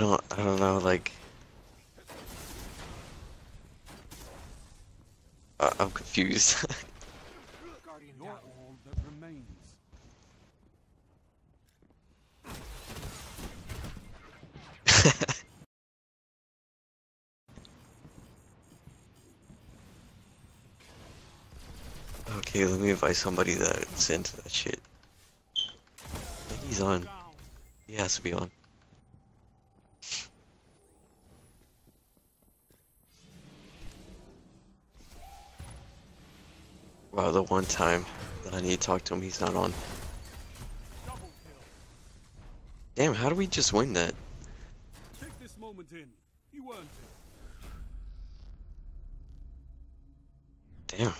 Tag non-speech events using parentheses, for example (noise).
don't, I don't know, like... Uh, I'm confused. (laughs) Okay, let me invite somebody that's into that shit. He's on. He has to be on. Wow, the one time that I need to talk to him, he's not on. Damn, how do we just win that? Take this moment in. You earned it. Damn.